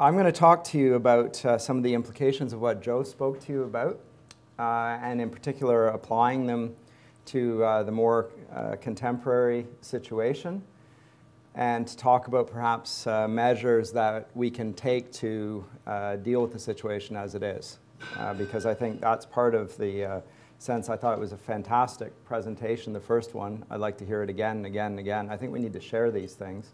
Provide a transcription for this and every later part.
I'm going to talk to you about uh, some of the implications of what Joe spoke to you about, uh, and in particular, applying them to uh, the more uh, contemporary situation, and to talk about perhaps uh, measures that we can take to uh, deal with the situation as it is. because I think that's part of the sense I thought it was a fantastic presentation, the first one. I'd like to hear it again and again and again. I think we need to share these things.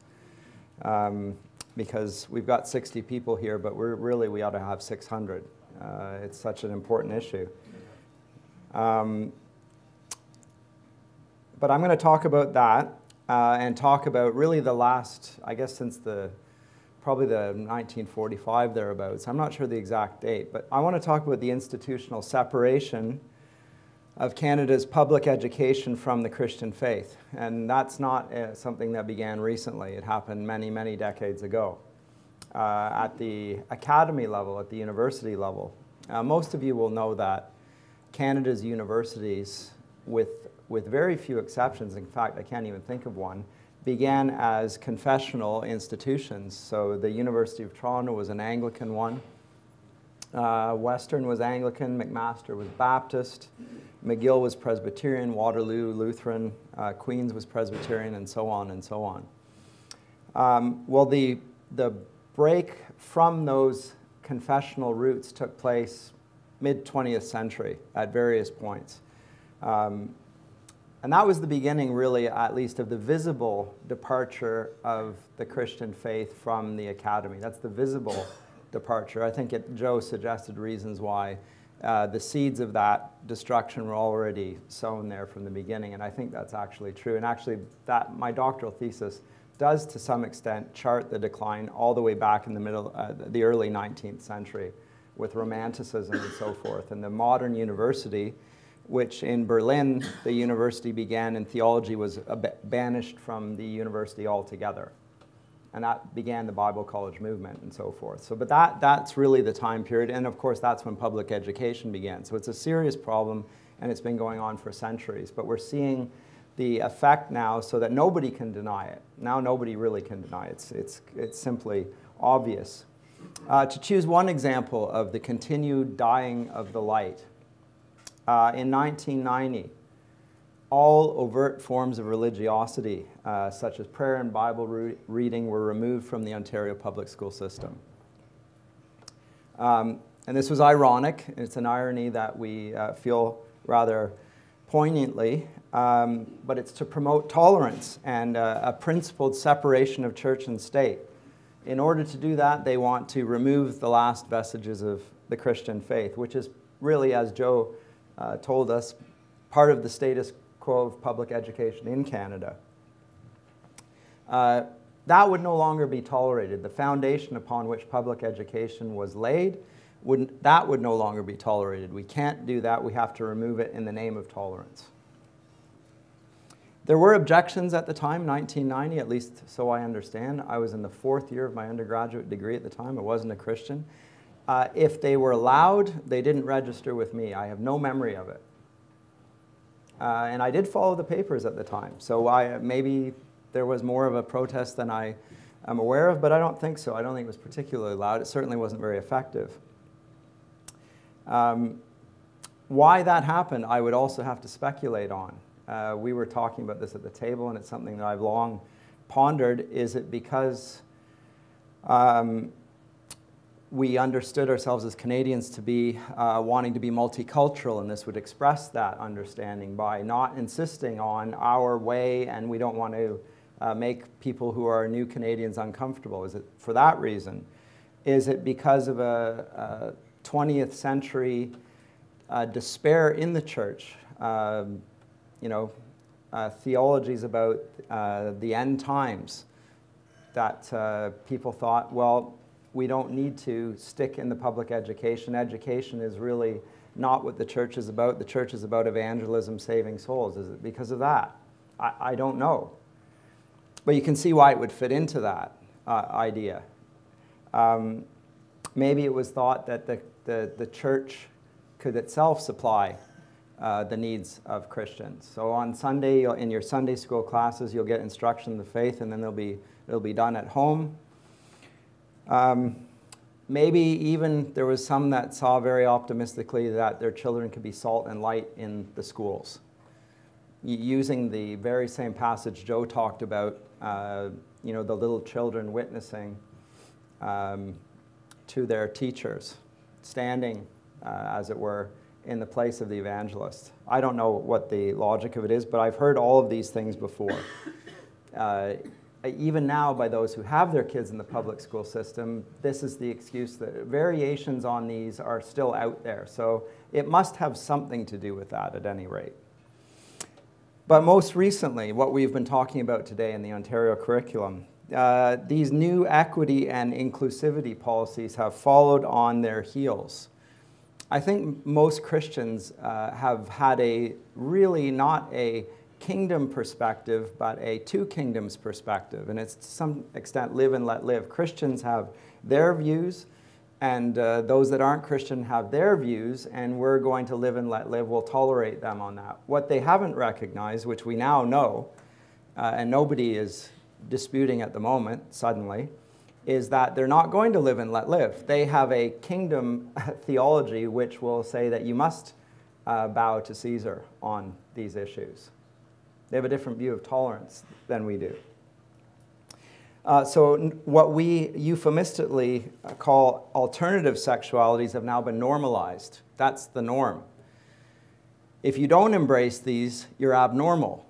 Um, because we've got 60 people here, but we're really, we ought to have 600. Uh, it's such an important issue. Um, but I'm going to talk about that uh, and talk about really the last, I guess, since the probably the 1945 thereabouts. I'm not sure the exact date, but I want to talk about the institutional separation of Canada's public education from the Christian faith. And that's not uh, something that began recently. It happened many, many decades ago. Uh, at the academy level, at the university level, uh, most of you will know that Canada's universities, with, with very few exceptions, in fact, I can't even think of one, began as confessional institutions. So the University of Toronto was an Anglican one. Uh, Western was Anglican, McMaster was Baptist. McGill was Presbyterian, Waterloo Lutheran, uh, Queens was Presbyterian, and so on and so on. Um, well, the, the break from those confessional roots took place mid 20th century at various points. Um, and that was the beginning, really, at least, of the visible departure of the Christian faith from the academy. That's the visible departure. I think it, Joe suggested reasons why uh, the seeds of that destruction were already sown there from the beginning, and I think that's actually true. And actually, that my doctoral thesis does, to some extent, chart the decline all the way back in the middle, uh, the early 19th century, with Romanticism and so forth. And the modern university, which in Berlin, the university began in theology, was banished from the university altogether and that began the Bible college movement and so forth. So, but that, that's really the time period, and of course, that's when public education began. So it's a serious problem, and it's been going on for centuries. But we're seeing the effect now so that nobody can deny it. Now nobody really can deny it. It's, it's, it's simply obvious. Uh, to choose one example of the continued dying of the light, uh, in 1990, all overt forms of religiosity, uh, such as prayer and Bible re reading, were removed from the Ontario public school system. Um, and this was ironic. It's an irony that we uh, feel rather poignantly, um, but it's to promote tolerance and uh, a principled separation of church and state. In order to do that, they want to remove the last vestiges of the Christian faith, which is really, as Joe uh, told us, part of the status quo of public education in Canada. Uh, that would no longer be tolerated. The foundation upon which public education was laid, would, that would no longer be tolerated. We can't do that. We have to remove it in the name of tolerance. There were objections at the time, 1990, at least so I understand. I was in the fourth year of my undergraduate degree at the time. I wasn't a Christian. Uh, if they were allowed, they didn't register with me. I have no memory of it. Uh, and I did follow the papers at the time. So I, maybe there was more of a protest than I am aware of, but I don't think so. I don't think it was particularly loud. It certainly wasn't very effective. Um, why that happened, I would also have to speculate on. Uh, we were talking about this at the table, and it's something that I've long pondered. Is it because um, we understood ourselves as Canadians to be uh, wanting to be multicultural, and this would express that understanding by not insisting on our way, and we don't want to uh, make people who are new Canadians uncomfortable. Is it for that reason? Is it because of a, a 20th century uh, despair in the church? Um, you know, uh, theologies about uh, the end times that uh, people thought, well, we don't need to stick in the public education. Education is really not what the church is about. The church is about evangelism, saving souls. Is it because of that? I, I don't know. But you can see why it would fit into that uh, idea. Um, maybe it was thought that the, the, the church could itself supply uh, the needs of Christians. So on Sunday, in your Sunday school classes, you'll get instruction in the faith, and then they'll be, it'll be done at home. Um, maybe even there was some that saw very optimistically that their children could be salt and light in the schools. Using the very same passage Joe talked about, uh, you know, the little children witnessing um, to their teachers, standing, uh, as it were, in the place of the evangelist. I don't know what the logic of it is, but I've heard all of these things before. Uh, even now, by those who have their kids in the public school system, this is the excuse that variations on these are still out there. So it must have something to do with that at any rate. But most recently, what we've been talking about today in the Ontario curriculum, uh, these new equity and inclusivity policies have followed on their heels. I think most Christians uh, have had a really not a kingdom perspective, but a two kingdoms perspective. And it's to some extent live and let live. Christians have their views, and uh, those that aren't Christian have their views, and we're going to live and let live. We'll tolerate them on that. What they haven't recognized, which we now know, uh, and nobody is disputing at the moment, suddenly, is that they're not going to live and let live. They have a kingdom theology which will say that you must uh, bow to Caesar on these issues. They have a different view of tolerance than we do. Uh, so, what we euphemistically uh, call alternative sexualities have now been normalized. That's the norm. If you don't embrace these, you're abnormal.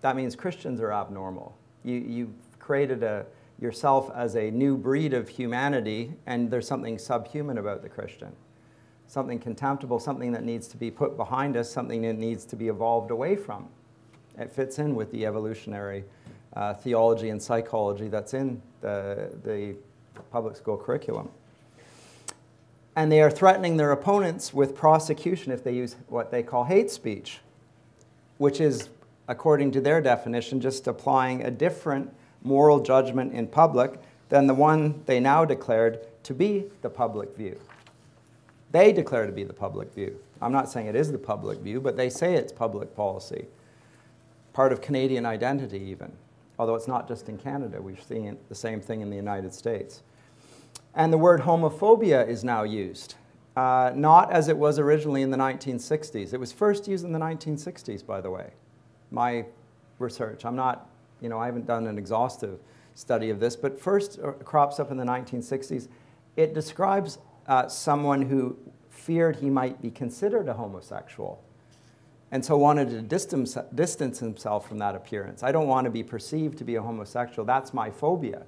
That means Christians are abnormal. You, you've created a, yourself as a new breed of humanity, and there's something subhuman about the Christian. Something contemptible, something that needs to be put behind us, something that needs to be evolved away from. It fits in with the evolutionary uh, theology and psychology that's in the, the public school curriculum. And they are threatening their opponents with prosecution if they use what they call hate speech, which is, according to their definition, just applying a different moral judgment in public than the one they now declared to be the public view. They declare to be the public view. I'm not saying it is the public view, but they say it's public policy. Part of Canadian identity, even. Although it's not just in Canada, We've seen the same thing in the United States. And the word homophobia is now used, uh, not as it was originally in the 1960s. It was first used in the 1960s, by the way. My research. I'm not you know, I haven't done an exhaustive study of this, but first uh, crops up in the 1960s. It describes uh, someone who feared he might be considered a homosexual and so wanted to distance, distance himself from that appearance. I don't want to be perceived to be a homosexual. That's my phobia.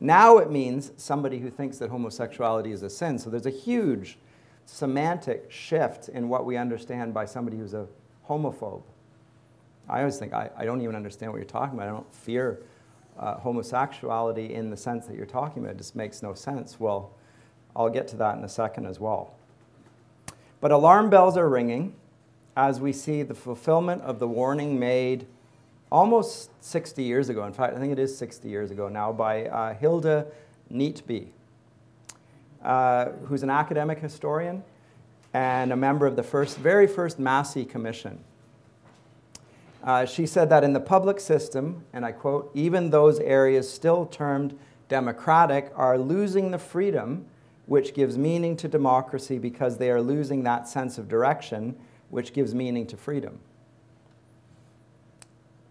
Now it means somebody who thinks that homosexuality is a sin. So there's a huge semantic shift in what we understand by somebody who's a homophobe. I always think, I, I don't even understand what you're talking about. I don't fear uh, homosexuality in the sense that you're talking about. It just makes no sense. Well, I'll get to that in a second as well. But alarm bells are ringing as we see the fulfillment of the warning made almost 60 years ago. In fact, I think it is 60 years ago now by uh, Hilda Neatby, uh, who's an academic historian and a member of the first, very first Massey Commission. Uh, she said that in the public system, and I quote, even those areas still termed democratic are losing the freedom which gives meaning to democracy because they are losing that sense of direction which gives meaning to freedom.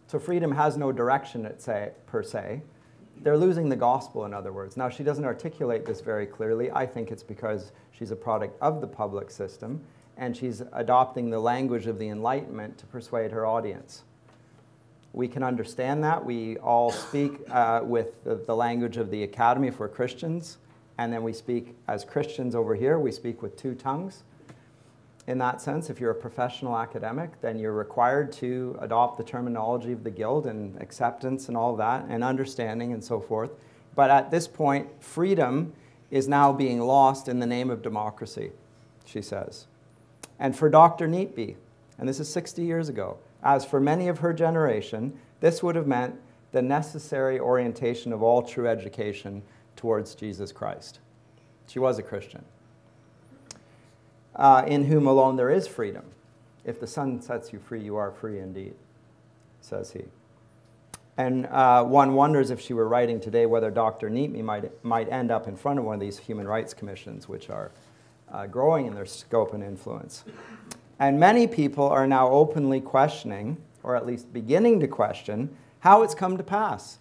So freedom has no direction say, per se. They're losing the gospel, in other words. Now, she doesn't articulate this very clearly. I think it's because she's a product of the public system and she's adopting the language of the Enlightenment to persuade her audience. We can understand that. We all speak uh, with the, the, language of the Academy for Christians, and then we speak as Christians over here, we speak with two tongues. In that sense, if you're a professional academic, then you're required to adopt the terminology of the Guild and acceptance and all that, and understanding and so forth. But at this point, freedom is now being lost in the name of democracy, she says. And for Dr. Neatby, and this is 60 years ago, as for many of her generation, this would have meant the necessary orientation of all true education towards Jesus Christ. She was a Christian, uh, in whom alone there is freedom. If the Son sets you free, you are free indeed, says he. And uh, one wonders if she were writing today whether Dr. Neatby might, might end up in front of one of these human rights commissions, which are uh, growing in their scope and influence. And many people are now openly questioning, or at least beginning to question, how it's come to pass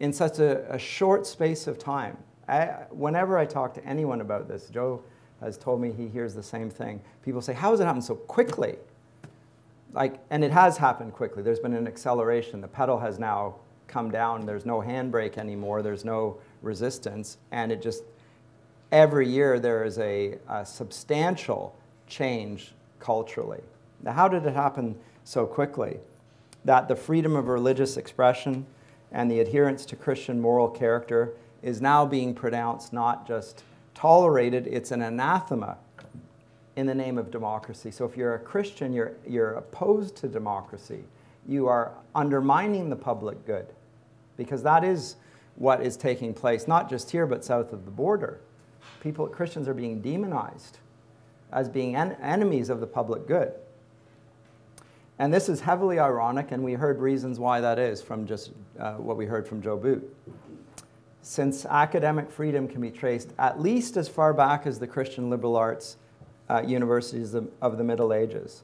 in such a, a short space of time. I, whenever I talk to anyone about this, Joe has told me he hears the same thing. People say, How has it happened so quickly? Like, and it has happened quickly. There's been an acceleration. The pedal has now come down. There's no handbrake anymore. There's no resistance. And it just, every year, there is a, a substantial change culturally. Now, how did it happen so quickly? That the freedom of religious expression and the adherence to Christian moral character is now being pronounced not just tolerated, it's an anathema in the name of democracy. So if you're a Christian, you're, you're opposed to democracy. You are undermining the public good because that is what is taking place, not just here, but south of the border. People, Christians are being demonized as being en enemies of the public good. And this is heavily ironic, and we heard reasons why that is from just uh, what we heard from Joe Boot. Since academic freedom can be traced at least as far back as the Christian liberal arts uh, universities of, of the Middle Ages.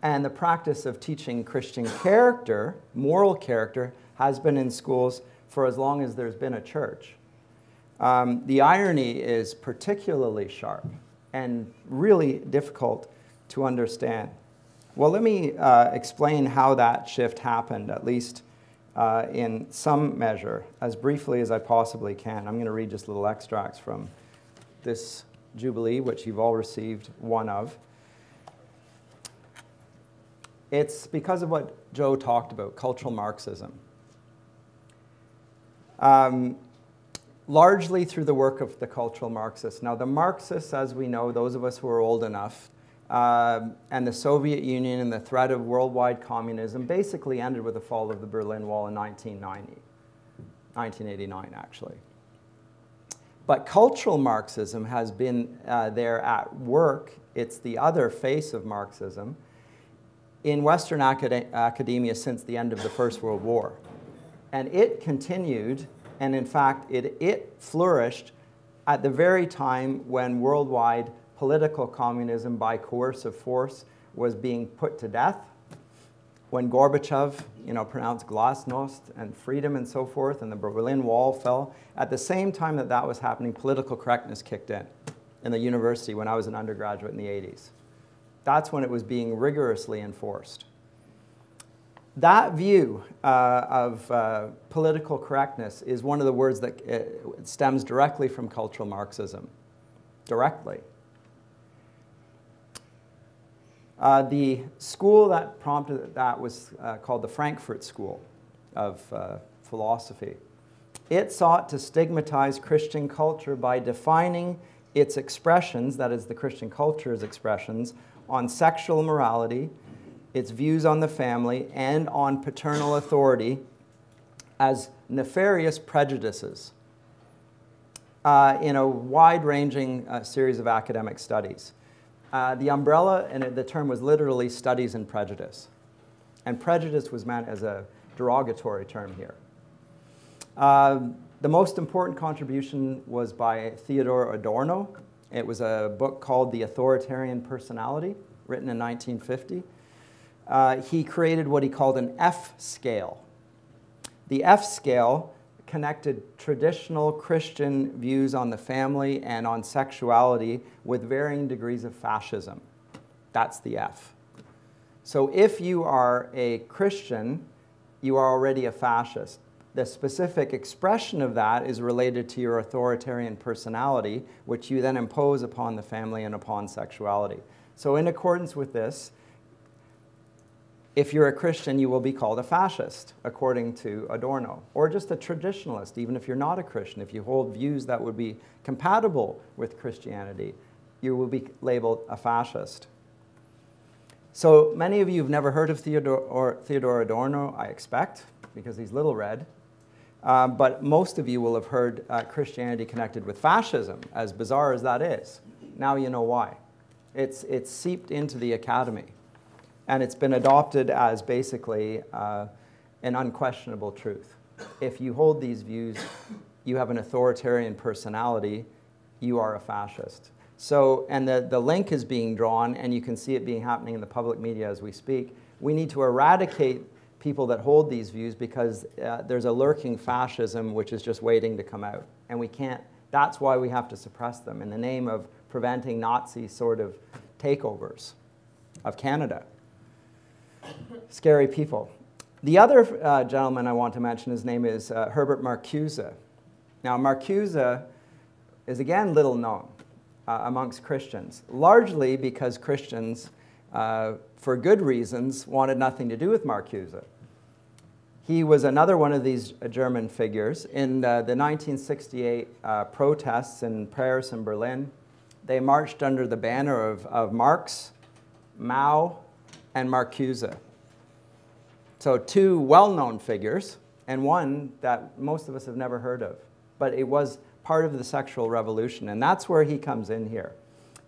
And the practice of teaching Christian character, moral character, has been in schools for as long as there's been a church. Um, the irony is particularly sharp and really difficult to understand. Well, let me uh, explain how that shift happened, at least uh, in some measure, as briefly as I possibly can. I'm going to read just little extracts from this Jubilee, which you've all received one of. It's because of what Joe talked about, cultural Marxism. Um, largely through the work of the cultural Marxists. Now, the Marxists, as we know, those of us who are old enough, uh, and the Soviet Union and the threat of worldwide communism basically ended with the fall of the Berlin Wall in 1990, 1989 actually. But cultural Marxism has been uh, there at work. It's the other face of Marxism in Western acad academia since the end of the First World War. And it continued, and in fact, it, it flourished at the very time when worldwide political communism by coercive force was being put to death when Gorbachev, you know, pronounced glasnost and freedom and so forth, and the Berlin Wall fell, at the same time that that was happening, political correctness kicked in in the university when I was an undergraduate in the 80s. That's when it was being rigorously enforced. That view uh, of uh, political correctness is one of the words that uh, stems directly from cultural Marxism, directly. Uh, the school that prompted that was uh, called the Frankfurt School of uh, Philosophy. It sought to stigmatize Christian culture by defining its expressions, that is, the Christian culture's expressions, on sexual morality, its views on the family, and on paternal authority as nefarious prejudices uh, in a wide ranging uh, series of academic studies. Uh, the umbrella and the term was literally studies in prejudice. And prejudice was meant as a derogatory term here. Uh, the most important contribution was by Theodor Adorno. It was a book called The Authoritarian Personality, written in 1950. Uh, he created what he called an F scale. The F scale connected traditional Christian views on the family and on sexuality with varying degrees of fascism. That's the F. So if you are a Christian, you are already a fascist. The specific expression of that is related to your authoritarian personality, which you then impose upon the family and upon sexuality. So in accordance with this, if you're a Christian, you will be called a fascist, according to Adorno, or just a traditionalist, even if you're not a Christian. If you hold views that would be compatible with Christianity, you will be labeled a fascist. So many of you have never heard of Theodore, Theodore Adorno, I expect, because he's little read. Um, but most of you will have heard uh, Christianity connected with fascism, as bizarre as that is. Now you know why. It's, it's seeped into the academy and it's been adopted as basically uh, an unquestionable truth. If you hold these views, you have an authoritarian personality, you are a fascist. So, and the, the link is being drawn, and you can see it being happening in the public media as we speak. We need to eradicate people that hold these views because uh, there's a lurking fascism which is just waiting to come out. And we can't, that's why we have to suppress them in the name of preventing Nazi sort of takeovers of Canada. Scary people. The other uh, gentleman I want to mention, his name is uh, Herbert Marcuse. Now, Marcuse is again little known uh, amongst Christians, largely because Christians, uh, for good reasons, wanted nothing to do with Marcuse. He was another one of these uh, German figures. In uh, the 1968 uh, protests in Paris and Berlin, they marched under the banner of, of Marx, Mao, and Marcuse. So, two well known figures, and one that most of us have never heard of. But it was part of the sexual revolution, and that's where he comes in here.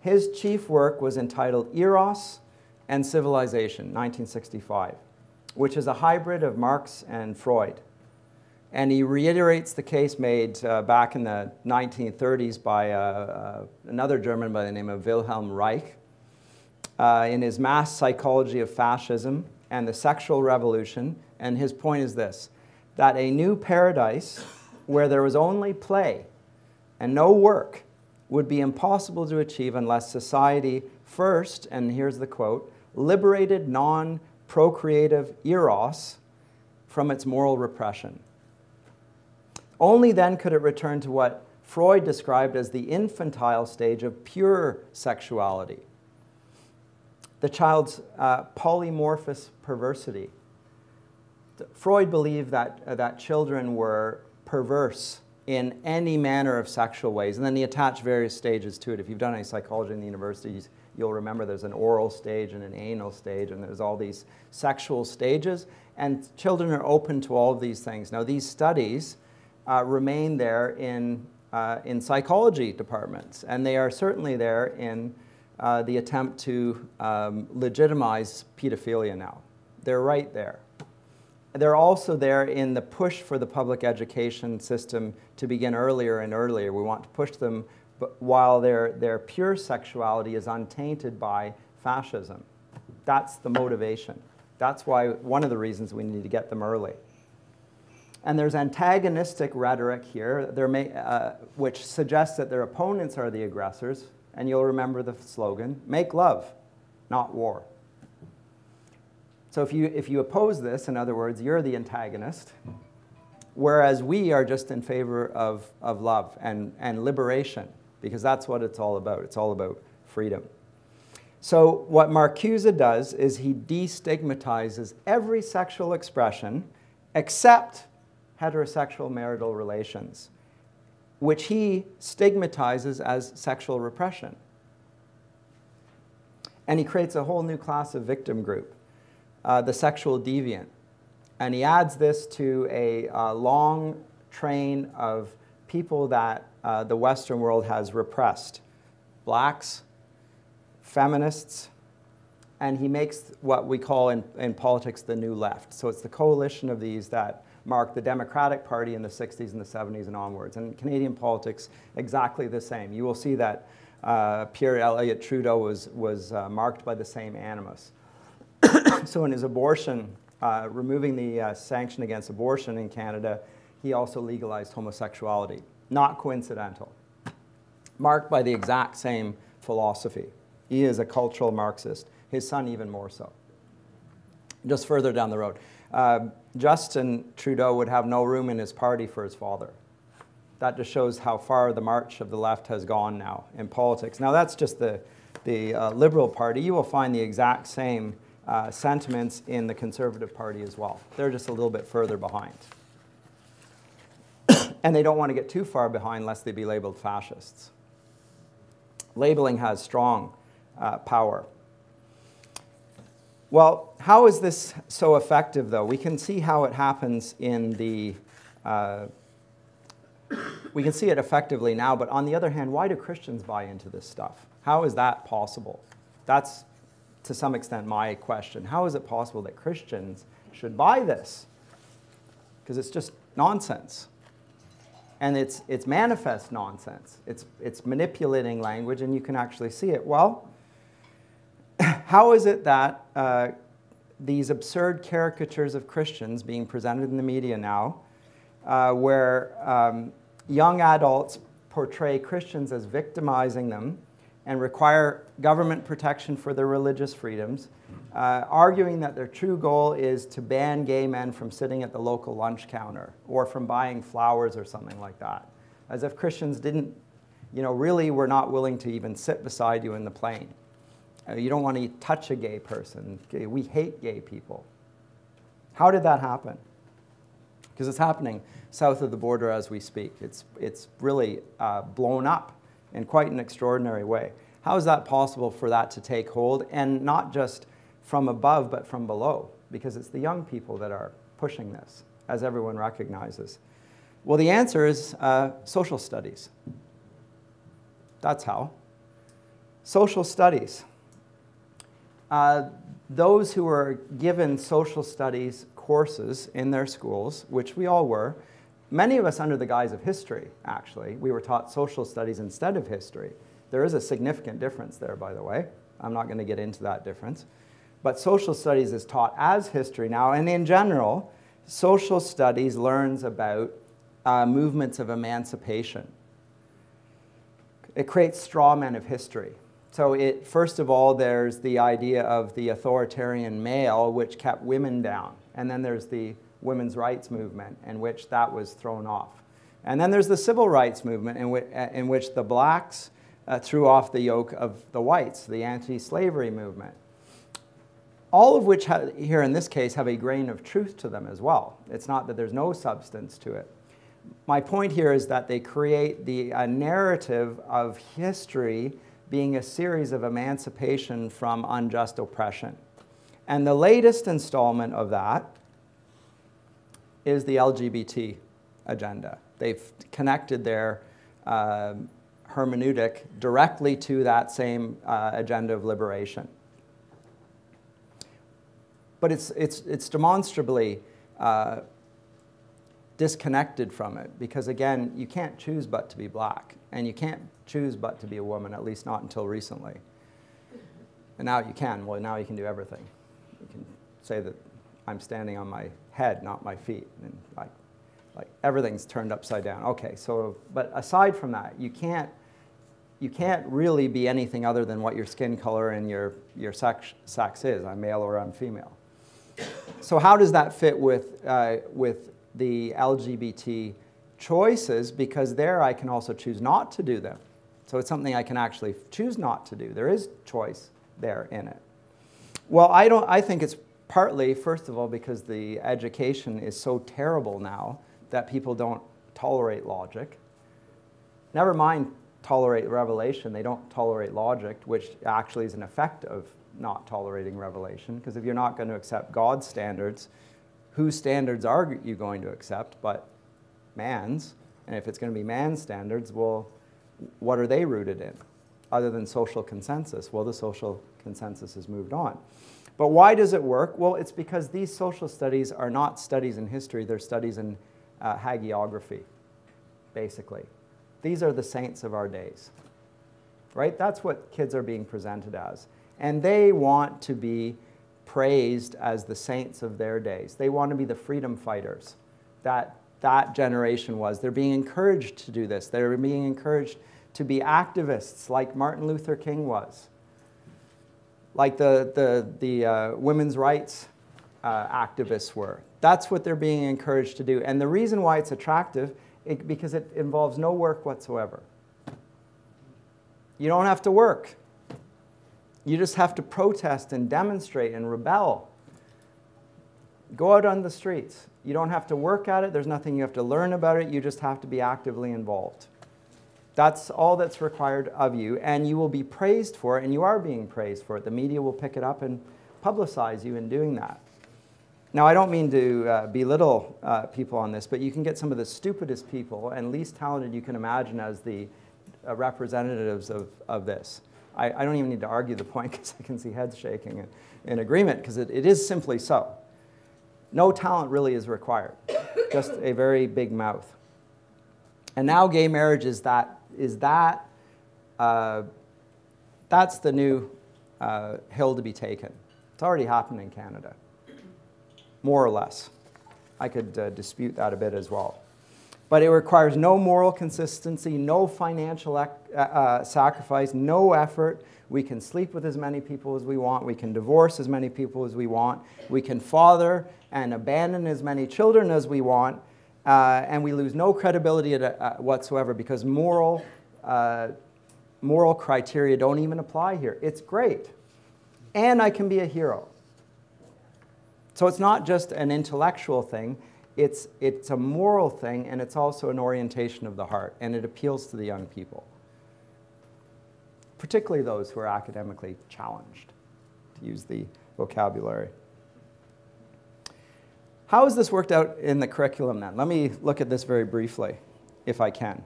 His chief work was entitled Eros and Civilization, 1965, which is a hybrid of Marx and Freud. And he reiterates the case made uh, back in the 1930s by uh, uh, another German by the name of Wilhelm Reich uh, in his Mass Psychology of Fascism and the Sexual Revolution. And his point is this that a new paradise where there was only play and no work would be impossible to achieve unless society first, and here's the quote, liberated non procreative eros from its moral repression. Only then could it return to what Freud described as the infantile stage of pure sexuality. The child's uh, polymorphous perversity. Freud believed that, uh, that children were perverse in any manner of sexual ways. And then he attached various stages to it. If you've done any psychology in the universities, you'll remember there's an oral stage and an anal stage, and there's all these sexual stages. And children are open to all of these things. Now, these studies uh, remain there in, uh, in psychology departments, and they are certainly there in uh, the attempt to um, legitimize pedophilia now. They're right there they're also there in the push for the public education system to begin earlier and earlier. We want to push them but while their, their pure sexuality is untainted by fascism. That's the motivation. That's why one of the reasons we need to get them early. And there's antagonistic rhetoric here, may, uh, which suggests that their opponents are the aggressors. And you'll remember the slogan make love, not war. So if you, if you oppose this, in other words, you're the antagonist, whereas we are just in favor of, of love and, and liberation, because that's what it's all about. It's all about freedom. So what Marcuse does is he destigmatizes every sexual expression except heterosexual marital relations, which he stigmatizes as sexual repression. And he creates a whole new class of victim group uh, the sexual deviant. And he adds this to a uh, long train of people that uh, the Western world has repressed blacks, feminists, and he makes what we call in, in politics the new left. So it's the coalition of these that mark the Democratic Party in the 60s and the 70s and onwards. And Canadian politics, exactly the same. You will see that uh, Pierre Elliott Trudeau was, was uh, marked by the same animus. so in his abortion, uh, removing the uh, sanction against abortion in Canada, he also legalized homosexuality. Not coincidental. Marked by the exact same philosophy. He is a cultural Marxist. His son, even more so. Just further down the road. Justin Trudeau would have no room in his party for his father. That just shows how far the march of the left has gone now in politics. Now, that's just the, the uh, Liberal Party. You will find the exact same uh, sentiments in the Conservative Party as well. They're just a little bit further behind. and they don't want to get too far behind lest they be labeled fascists. Labeling has strong uh, power. Well, how is this so effective, though? We can see how it happens in the. Uh, we can see it effectively now, but on the other hand, why do Christians buy into this stuff? How is that possible? That's to some extent my question. How is it possible that Christians should buy this? because it's just nonsense. And it's, it's manifest nonsense. It's, it's manipulating language, and you can actually see it. Well, how is it that uh, these absurd caricatures of Christians being presented in the media now, uh, where um, young adults portray Christians as victimizing them and require government protection for their religious freedoms, uh, arguing that their true goal is to ban gay men from sitting at the local lunch counter or from buying flowers or something like that. As if Christians didn't, you know, really were not willing to even sit beside you in the plane. Uh, you don't want to touch a gay person. We hate gay people. How did that happen? Because it's happening south of the border as we speak. It's, it's really uh, blown up in quite an extraordinary way. How is that possible for that to take hold and not just from above but from below? Because it's the young people that are pushing this, as everyone recognizes. Well, the answer is uh, social studies. That's how. Social studies. Uh, those who were given social studies courses in their schools, which we all were, many of us under the guise of history, actually. We were taught social studies instead of history. There is a significant difference there, by the way. I'm not going to get into that difference. But social studies is taught as history now, and in general, social studies learns about uh, movements of emancipation. It creates straw men of history. So it, first of all, there's the idea of the authoritarian male, which kept women down. And then there's the women's rights movement, in which that was thrown off. And then there's the civil rights movement, in, which, in which the blacks uh, threw off the yoke of the whites, the anti-slavery movement. All of which, here in this case, have a grain of truth to them as well. It's not that there's no substance to it. My point here is that they create the narrative of history being a series of emancipation from unjust oppression. And the latest installment of that is the LGBT agenda. They've connected their uh, hermeneutic directly to that same uh, agenda of liberation. But it's, it's, it's demonstrably uh, disconnected from it because, again, you can't choose but to be black. And you can't choose but to be a woman, at least not until recently. And now you can. Well, now you can do everything. You can say that I'm standing on my head, not my feet. And like, like everything's turned upside down. Okay, so, but aside from that, you can't, you can't really be anything other than what your skin color and your, your sex, sex is. I'm male or I'm female. So how does that fit with, uh, with the LGBT choices? Because there I can also choose not to do them. So it's something I can actually choose not to do. There is choice there in it. Well, I, don't, I think it's partly, first of all, because the education is so terrible now that people don't tolerate logic. Never mind tolerate revelation, they don't tolerate logic, which actually is an effect of not tolerating revelation. Because if you're not going to accept God's standards, whose standards are you going to accept but man's? And if it's going to be man's standards, well, what are they rooted in other than social consensus? Well, the social consensus has moved on. But why does it work? Well, it's because these social studies are not studies in history, they're studies in uh, hagiography, basically. These are the saints of our days, right? That's what kids are being presented as. And they want to be praised as the saints of their days. They want to be the freedom fighters that that generation was. They're being encouraged to do this. They're being encouraged to be activists like Martin Luther King was, like the, the, the uh, women's rights uh, activists were. That's what they're being encouraged to do. And the reason why it's attractive is because it involves no work whatsoever. You don't have to work. You just have to protest and demonstrate and rebel. Go out on the streets. You don't have to work at it. There's nothing you have to learn about it. You just have to be actively involved. That's all that's required of you, and you will be praised for it, and you are being praised for it. The media will pick it up and publicize you in doing that. Now, I don't mean to uh, belittle uh, people on this, but you can get some of the stupidest people and least talented you can imagine as the uh, representatives of, of this. I, I, don't even need to argue the point because I can see heads shaking in, in agreement because it, it is simply so. No talent really is required. just a very big mouth. And now gay marriage is that, is that uh, that's the new uh, hill to be taken. It's already happened in Canada, more or less. I could uh, dispute that a bit as well. But it requires no moral consistency, no financial uh, uh, sacrifice, no effort. We can sleep with as many people as we want. We can divorce as many people as we want. We can father and abandon as many children as we want. Uh, and we lose no credibility at, whatsoever because moral, uh, moral criteria don't even apply here. It's great. And I can be a hero. So it's not just an intellectual thing, it's, it's a moral thing, and it's also an orientation of the heart, and it appeals to the young people, particularly those who are academically challenged, to use the vocabulary. How has this worked out in the curriculum then? Let me look at this very briefly, if I can.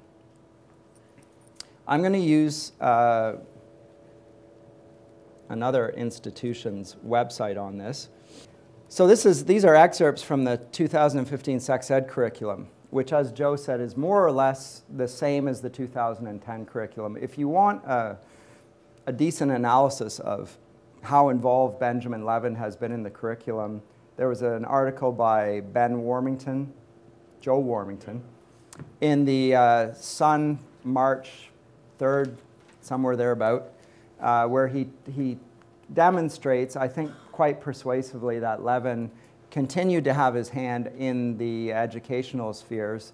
I'm going to use uh, another institution's website on this. So this is, these are excerpts from the 2015 sex ed curriculum, which as Joe said is more or less the same as the 2010 curriculum. If you want a, a decent analysis of how involved Benjamin Levin has been in the curriculum, there was an article by Ben Warmington, Joe Warmington, in the uh, Sun March 3rd, somewhere thereabout, uh, where he, he demonstrates, I think, quite persuasively that Levin continued to have his hand in the educational spheres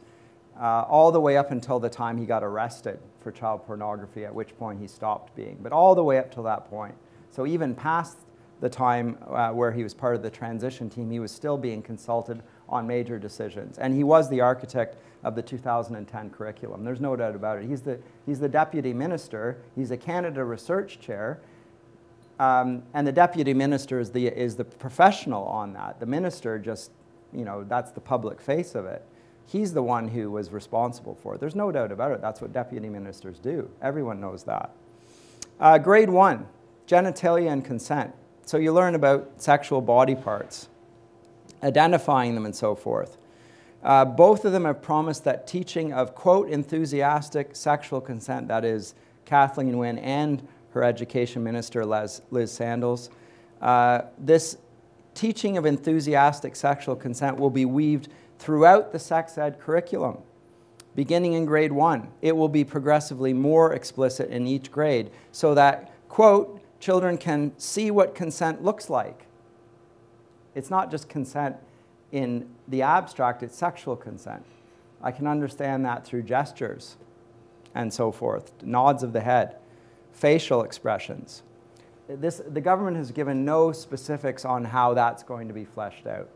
uh, all the way up until the time he got arrested for child pornography, at which point he stopped being, but all the way up to that point. So even past the time uh, where he was part of the transition team, he was still being consulted on major decisions. And he was the architect of the 2010 curriculum. There's no doubt about it. He's the, he's the deputy minister, he's a Canada Research Chair, um, and the deputy minister is the, is the professional on that. The minister just, you know, that's the public face of it. He's the one who was responsible for it. There's no doubt about it. That's what deputy ministers do. Everyone knows that. Uh, grade one, genitalia and consent. So you learn about sexual body parts, identifying them and so forth. Uh, both of them have promised that teaching of, quote, enthusiastic sexual consent, that is, Kathleen Wynne and her education minister, Liz, Liz Sandals. Uh, this teaching of enthusiastic sexual consent will be weaved throughout the sex ed curriculum. Beginning in grade one, it will be progressively more explicit in each grade so that, quote, children can see what consent looks like. It's not just consent in the abstract, it's sexual consent. I can understand that through gestures and so forth, nods of the head facial expressions. This, the government has given no specifics on how that's going to be fleshed out.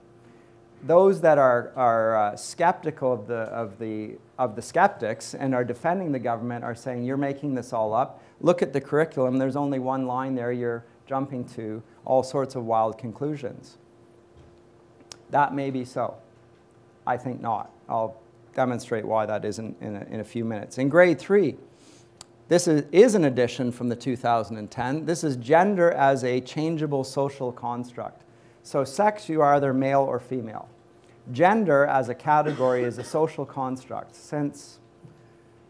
Those that are, are uh, skeptical of the, of, the, of the skeptics and are defending the government are saying, you're making this all up. Look at the curriculum. There's only one line there. You're jumping to all sorts of wild conclusions. That may be so. I think not. I'll demonstrate why that isn't in a, in a few minutes. In grade three, this is, is an addition from the 2010. This is gender as a changeable social construct. So sex, you are either male or female. Gender as a category is a social construct. Since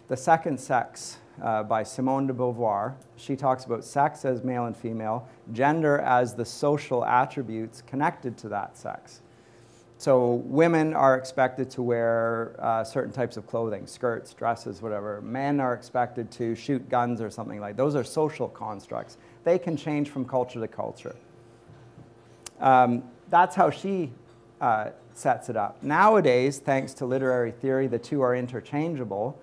The Second Sex uh, by Simone de Beauvoir, she talks about sex as male and female, gender as the social attributes connected to that sex. So women are expected to wear uh, certain types of clothing, skirts, dresses, whatever. Men are expected to shoot guns or something like that. Those are social constructs. They can change from culture to culture. Um, that's how she uh, sets it up. Nowadays, thanks to literary theory, the two are interchangeable,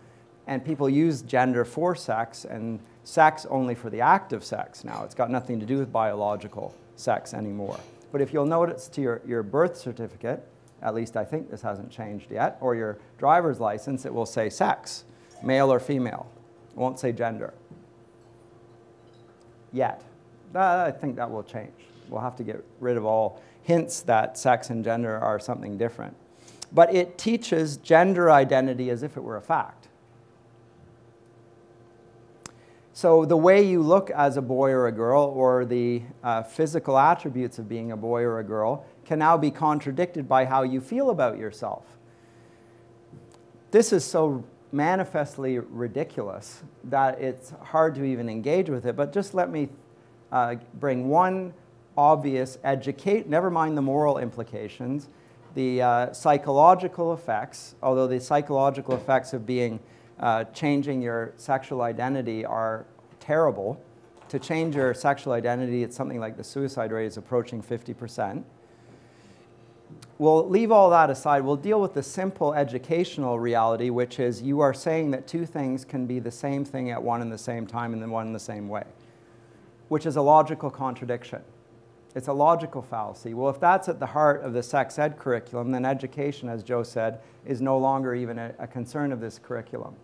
and people use gender for sex and sex only for the act of sex now. It's got nothing to do with biological sex anymore. But if you'll notice to your, your birth certificate, at least I think this hasn't changed yet, or your driver's license, it will say sex, male or female. It won't say gender. Yet. I think that will change. We'll have to get rid of all hints that sex and gender are something different. But it teaches gender identity as if it were a fact. So the way you look as a boy or a girl, or the uh, physical attributes of being a boy or a girl, can now be contradicted by how you feel about yourself. this is so manifestly ridiculous that it's hard to even engage with it. But just let me uh, bring one obvious educate, never mind the moral implications, the uh, psychological effects, although the psychological effects of being uh, changing your sexual identity are terrible. To change your sexual identity, it's something like the suicide rate is approaching 50%. We'll leave all that aside. We'll deal with the simple educational reality, which is you are saying that two things can be the same thing at one and the same time and then one in the same way, which is a logical contradiction. It's a logical fallacy. Well, if that's at the heart of the sex ed curriculum, then education, as Joe said, is no longer even a, a concern of this curriculum.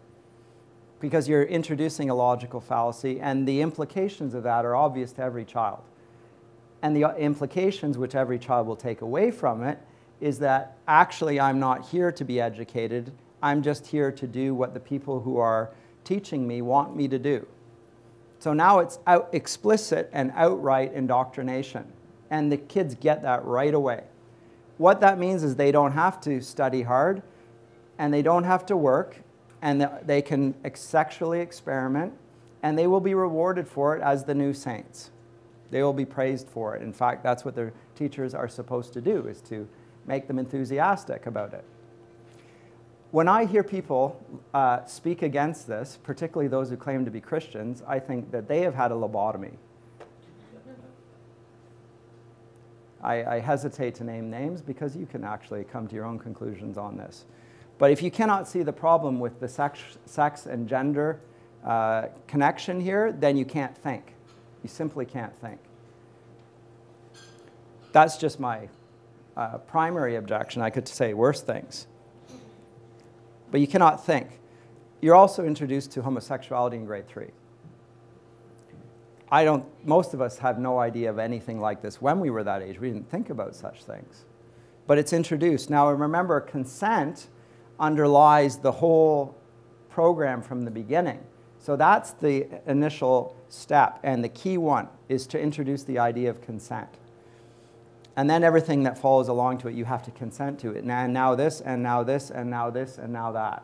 Because you're introducing a logical fallacy, and the implications of that are obvious to every child. And the uh, implications which every child will take away from it is that actually I'm not here to be educated, I'm just here to do what the people who are teaching me want me to do. So now it's explicit and outright indoctrination and the kids get that right away. What that means is they don't have to study hard, and they don't have to work, and they can sexually experiment, and they will be rewarded for it as the new saints. They will be praised for it. In fact, that's what their teachers are supposed to do, is to make them enthusiastic about it. When I hear people uh, speak against this, particularly those who claim to be Christians, I think that they have had a lobotomy. I, I, hesitate to name names because you can actually come to your own conclusions on this. But if you cannot see the problem with the sex, sex and gender uh, connection here, then you can't think. You simply can't think. That's just my uh, primary objection. I could say worse things. But you cannot think. You're also introduced to homosexuality in grade three. I don't, most of us have no idea of anything like this when we were that age. We didn't think about such things. But it's introduced. Now, remember, consent underlies the whole program from the beginning. So that's the initial step. And the key one is to introduce the idea of consent. And then everything that follows along to it, you have to consent to it. And now this, and now this, and now this, and now that.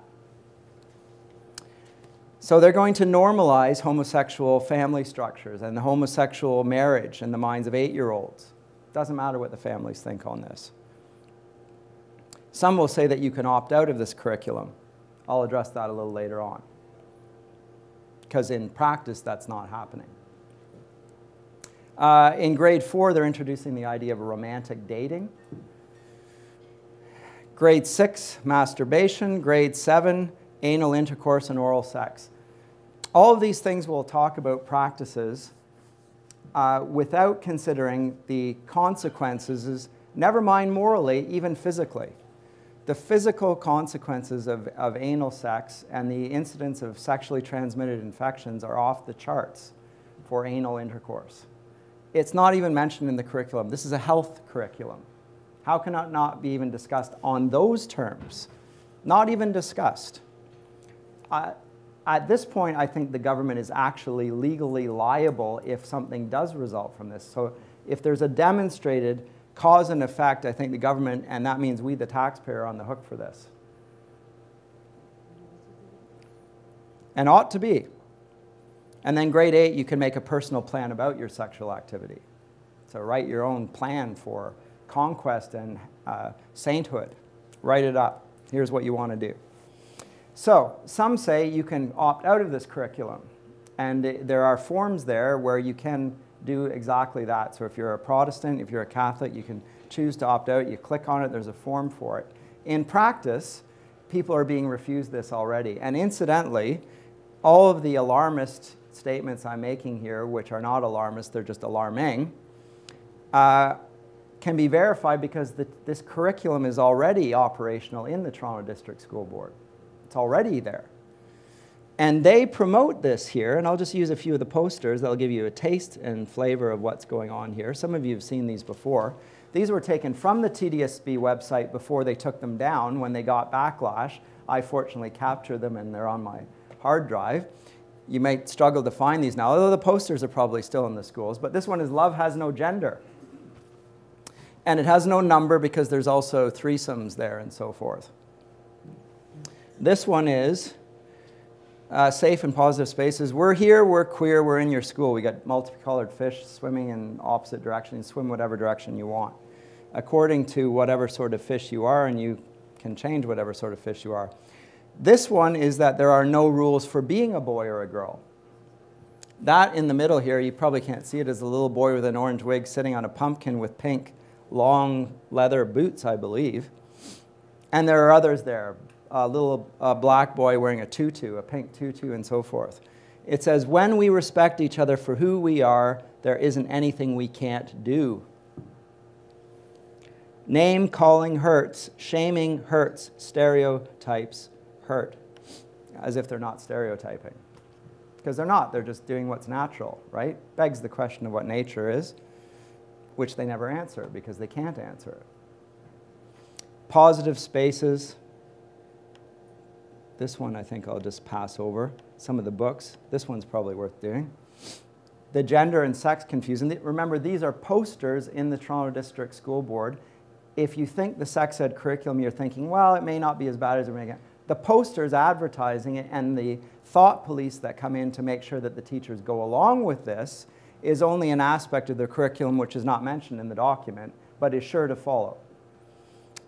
So they're going to normalize homosexual family structures and the homosexual marriage in the minds of eight-year-olds. Doesn't matter what the families think on this. Some will say that you can opt out of this curriculum. I'll address that a little later on. Because in practice, that's not happening. Uh, in grade four, they're introducing the idea of romantic dating. Grade six, masturbation. Grade seven, anal intercourse and oral sex. All of these things we'll talk about practices uh, without considering the consequences, never mind morally, even physically. The physical consequences of, of anal sex and the incidence of sexually transmitted infections are off the charts for anal intercourse. It's not even mentioned in the curriculum. This is a health curriculum. How can it not be even discussed on those terms? Not even discussed. Uh, at this point, I think the government is actually legally liable if something does result from this. So if there's a demonstrated cause and effect, I think the government, and that means we, the taxpayer, are on the hook for this. And ought to be. And then grade eight, you can make a personal plan about your sexual activity. So write your own plan for conquest and uh, sainthood. Write it up. Here's what you want to do. So some say you can opt out of this curriculum. And there are forms there where you can do exactly that. So if you're a Protestant, if you're a Catholic, you can choose to opt out. You click on it, there's a form for it. In practice, people are being refused this already. And incidentally, all of the alarmist statements I'm making here, which are not alarmist, they're just alarming, uh, can be verified because the, this curriculum is already operational in the Toronto District School Board. It's already there. And they promote this here, and I'll just use a few of the posters that'll give you a taste and flavor of what's going on here. Some of you have seen these before. These were taken from the TDSB website before they took them down when they got backlash. I fortunately captured them and they're on my hard drive. You might struggle to find these now, although the posters are probably still in the schools. But this one is Love Has No Gender. And it has no number because there's also threesomes there and so forth. This one is uh, safe and positive spaces. We're here, we're queer, we're in your school. We got multicolored fish swimming in opposite directions. Swim whatever direction you want, according to whatever sort of fish you are, and you can change whatever sort of fish you are. This one is that there are no rules for being a boy or a girl. That in the middle here, you probably can't see it, is a little boy with an orange wig sitting on a pumpkin with pink long leather boots, I believe. And there are others there, a little uh, black boy wearing a tutu, a pink tutu, and so forth. It says, When we respect each other for who we are, there isn't anything we can't do. Name calling hurts, shaming hurts, stereotypes hurt, as if they're not stereotyping. Because they're not, they're just doing what's natural, right? Begs the question of what nature is, which they never answer because they can't answer it. Positive spaces, this one I think I'll just pass over. Some of the books. This one's probably worth doing. The gender and sex confusion. Remember, these are posters in the Toronto District School Board. If you think the sex ed curriculum, you're thinking, well, it may not be as bad as it may get. The posters advertising it and the thought police that come in to make sure that the teachers go along with this is only an aspect of the curriculum which is not mentioned in the document, but is sure to follow.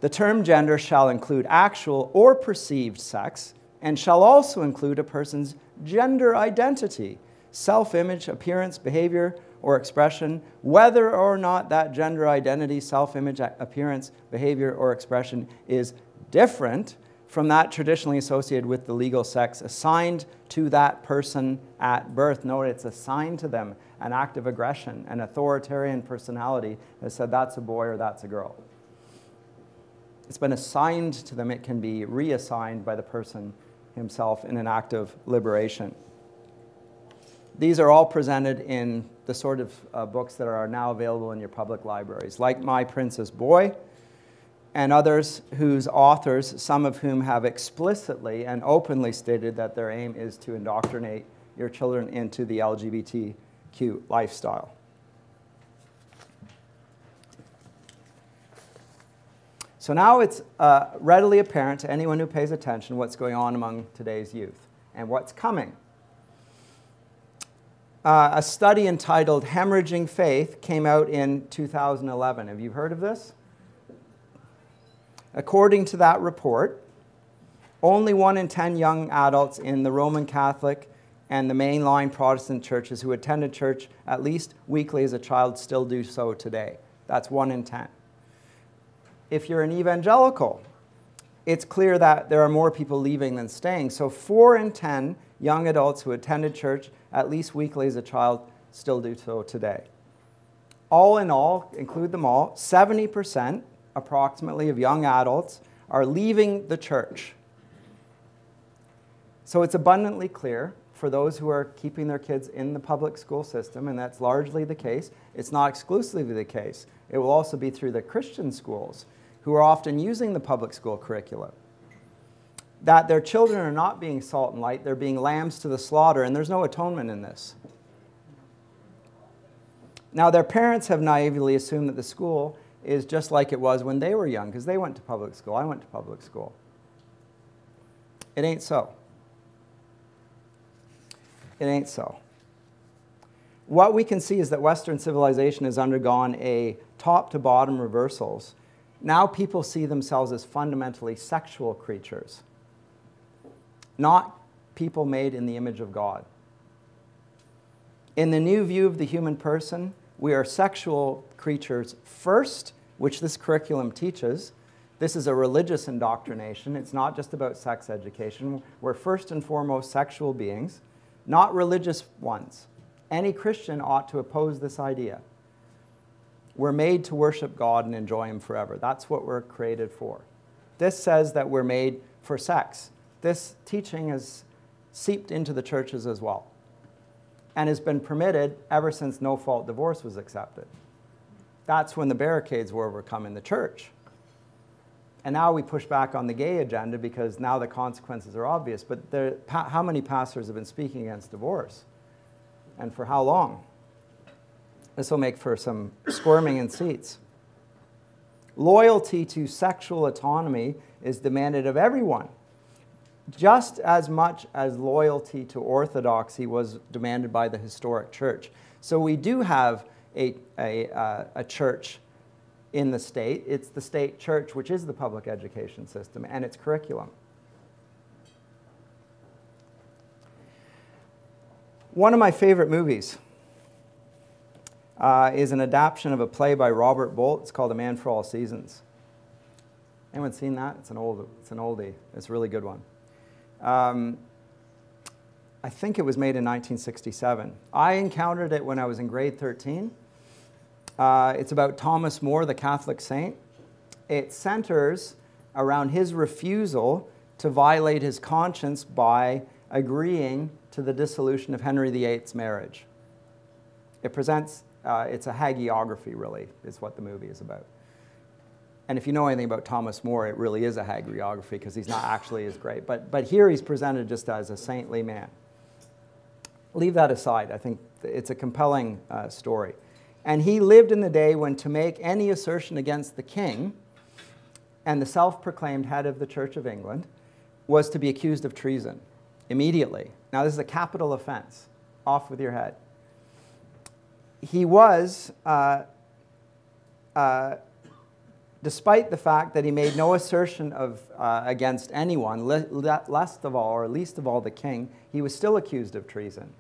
The term gender shall include actual or perceived sex, and shall also include a person's gender identity, self image, appearance, behavior, or expression, whether or not that gender identity, self image, appearance, behavior, or expression is different from that traditionally associated with the legal sex assigned to that person at birth. Note it's assigned to them an act of aggression, an authoritarian personality that said that's a boy or that's a girl. It's been assigned to them, it can be reassigned by the person himself in an act of liberation. These are all presented in the sort of uh, books that are now available in your public libraries, like My Princess Boy, and others whose authors, some of whom have explicitly and openly stated that their aim is to indoctrinate your children into the LGBTQ lifestyle. So now it's uh, readily apparent to anyone who pays attention what's going on among today's youth and what's coming. Uh, a study entitled Hemorrhaging Faith came out in 2011. Have you heard of this? According to that report, only one in 10 young adults in the Roman Catholic and the mainline Protestant churches who attended church at least weekly as a child still do so today. That's one in 10 if you're an evangelical, it's clear that there are more people leaving than staying. So, four in 10 young adults who attended church at least weekly as a child still do so today. All in all, include them all, 70% approximately of young adults are leaving the church. So, it's abundantly clear for those who are keeping their kids in the public school system, and that's largely the case. It's not exclusively the case. It will also be through the Christian schools who are often using the public school curriculum. That their children are not being salt and light, they're being lambs to the slaughter, and there's no atonement in this. Now, their parents have naively assumed that the school is just like it was when they were young, because they went to public school. I went to public school. It ain't so. It ain't so. What we can see is that Western civilization has undergone a top to bottom reversals now people see themselves as fundamentally sexual creatures, not people made in the image of God. In the new view of the human person, we are sexual creatures first, which this curriculum teaches. This is a religious indoctrination. It's not just about sex education. We're first and foremost sexual beings, not religious ones. Any Christian ought to oppose this idea. We're made to worship God and enjoy Him forever. That's what we're created for. This says that we're made for sex. This teaching has seeped into the churches as well and has been permitted ever since no fault divorce was accepted. That's when the barricades were overcome in the church. And now we push back on the gay agenda because now the consequences are obvious. But there, how many pastors have been speaking against divorce? And for how long? This will make for some squirming in seats. Loyalty to sexual autonomy is demanded of everyone. just as much as loyalty to orthodoxy was demanded by the historic church. So we do have a, a, uh, a church in the state. It's the state church, which is the public education system and its curriculum. One of my favorite movies uh, is an adaptation of a play by Robert Bolt. It's called A Man for All Seasons. Anyone seen that? It's an old, it's an oldie. It's a really good one. Um, I think it was made in 1967. I encountered it when I was in grade 13. Uh, it's about Thomas More, the Catholic saint. It centers around his refusal to violate his conscience by agreeing to the dissolution of Henry VIII's marriage. It presents, uh, it's a hagiography, really, is what the movie is about. And if you know anything about Thomas More, it really is a hagiography because he's not actually as great. But, but here he's presented just as a saintly man. Leave that aside. I think it's a compelling uh, story. And he lived in the day when to make any assertion against the king and the self proclaimed head of the Church of England was to be accused of treason immediately. Now, this is a capital offense. Off with your head. He was. Uh, uh, despite the fact that he made no assertion of, uh, against anyone, least of all, or least of all the king, he was still accused of treason.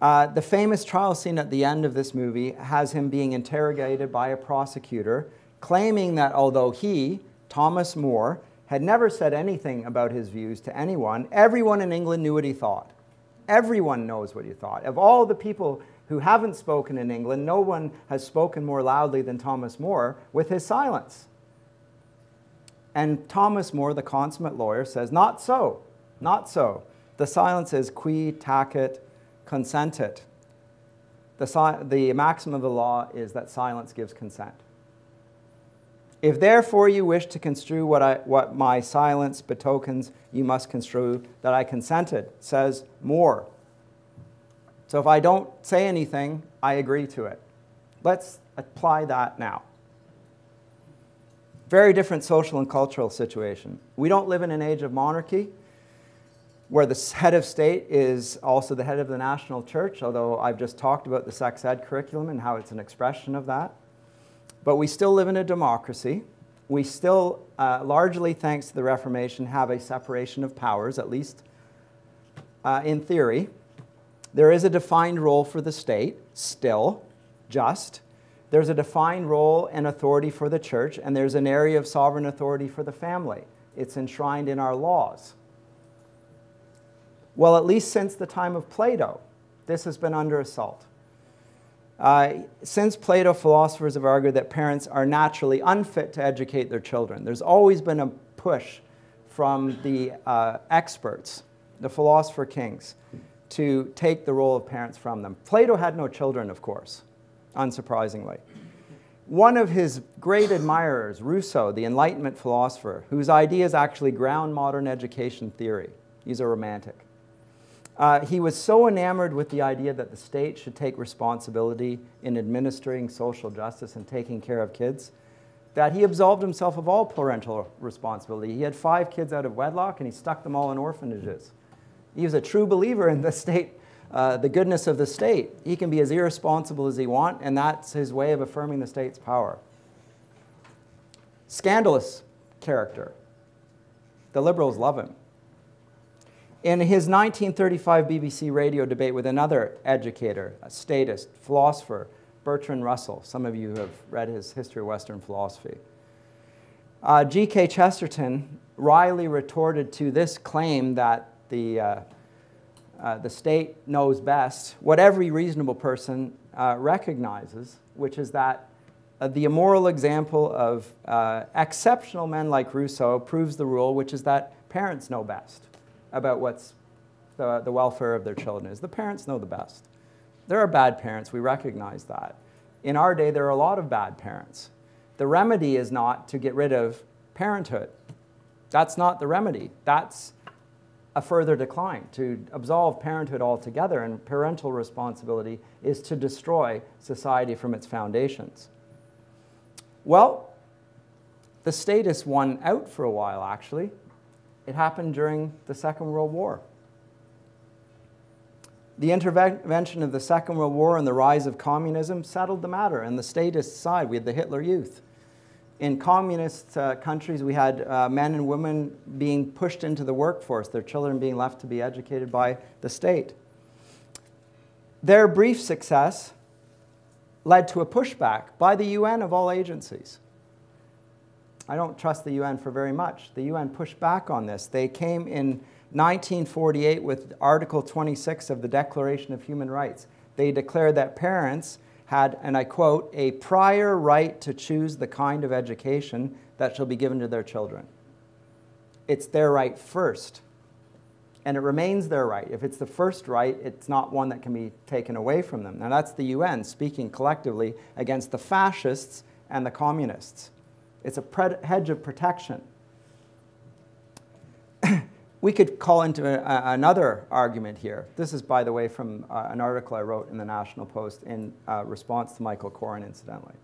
Uh, the famous trial scene at the end of this movie has him being interrogated by a prosecutor, claiming that although he, Thomas More, had never said anything about his views to anyone, everyone in England knew what he thought. Everyone knows what he thought. Of all the people who haven't spoken in England, no one has spoken more loudly than Thomas More with his silence. And Thomas More, the consummate lawyer, says, Not so, not so. The silence is qui tacet consentit. The, the maxim of the law is that silence gives consent. If therefore you wish to construe what, I, what my silence betokens, you must construe that I consented, says More. So if I don't say anything, I agree to it. Let's apply that now. Very different social and cultural situation. We don't live in an age of monarchy where the head of state is also the head of the national church, although I've just talked about the sex ed curriculum and how it's an expression of that. But we still live in a democracy. We still, uh, largely thanks to the Reformation, have a separation of powers, at least uh, in theory. There is a defined role for the state, still, just. There's a defined role and authority for the church, and there's an area of sovereign authority for the family. It's enshrined in our laws. Well, at least since the time of Plato, this has been under assault. Uh, since Plato, philosophers have argued that parents are naturally unfit to educate their children. There's always been a push from the uh, experts, the philosopher kings, to take the role of parents from them. Plato had no children, of course, unsurprisingly. One of his great admirers, Rousseau, the Enlightenment philosopher, whose ideas actually ground modern education theory, he's a romantic. Uh, he was so enamored with the idea that the state should take responsibility in administering social justice and taking care of kids that he absolved himself of all parental responsibility. He had five kids out of wedlock and he stuck them all in orphanages. He was a true believer in the state, uh, the goodness of the state. He can be as irresponsible as he wants, and that's his way of affirming the state's power. Scandalous character. The liberals love him. In his 1935 BBC radio debate with another educator, a statist, philosopher, Bertrand Russell, some of you have read his History of Western Philosophy. Uh, G.K. Chesterton wryly retorted to this claim that the, uh, uh, the state knows best, what every reasonable person uh, recognizes, which is that uh, the immoral example of uh, exceptional men like Rousseau proves the rule, which is that parents know best about what's the, the welfare of their children is. The parents know the best. There are bad parents, we recognize that. In our day, there are a lot of bad parents. The remedy is not to get rid of parenthood. That's not the remedy. That's a further decline. To absolve parenthood altogether and parental responsibility is to destroy society from its foundations. Well, the statists won out for a while, actually. It happened during the Second World War. The intervention of the Second World War and the rise of communism settled the matter. And the statist side, we had the Hitler Youth. In communist uh, countries, we had uh, men and women being pushed into the workforce, their children being left to be educated by the state. Their brief success led to a pushback by the UN of all agencies. I don't trust the UN for very much. The UN pushed back on this. They came in 1948 with Article 26 of the Declaration of Human Rights. They declared that parents had, and I quote, a prior right to choose the kind of education that shall be given to their children. It's their right first, and it remains their right. If it's the first right, it's not one that can be taken away from them. Now, that's the UN speaking collectively against the fascists and the communists. It's a hedge of protection. we could call into a, another argument here. This is, by the way, from uh, an article I wrote in the National Post in uh, response to Michael Coren, incidentally.